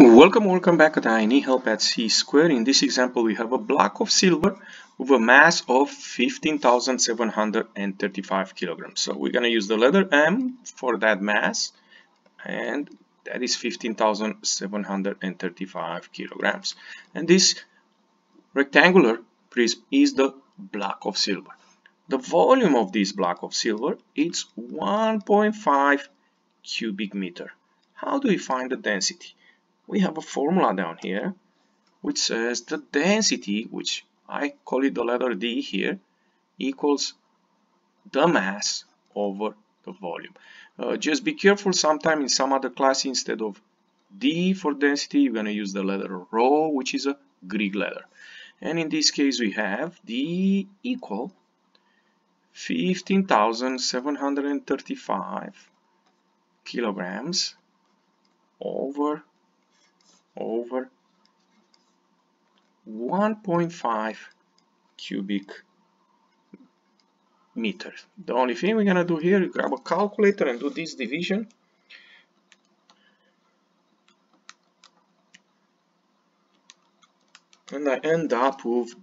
Welcome, welcome back at I need help at C square. In this example, we have a block of silver with a mass of 15,735 kilograms. So we're going to use the letter M for that mass, and that is 15,735 kilograms. And this rectangular prism is the block of silver. The volume of this block of silver is 1.5 cubic meter. How do we find the density? We have a formula down here which says the density, which I call it the letter D here, equals the mass over the volume. Uh, just be careful sometime in some other class instead of D for density you're going to use the letter rho which is a Greek letter and in this case we have D equal 15,735 kilograms over over 1.5 cubic meters. The only thing we're gonna do here is grab a calculator and do this division. And I end up with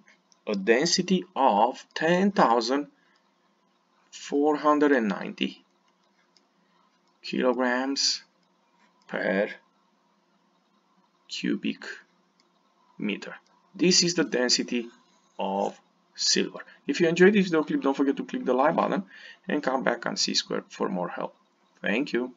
a density of 10,490 kilograms per cubic meter. This is the density of silver. If you enjoyed this video clip, don't forget to click the like button and come back on C Square for more help. Thank you.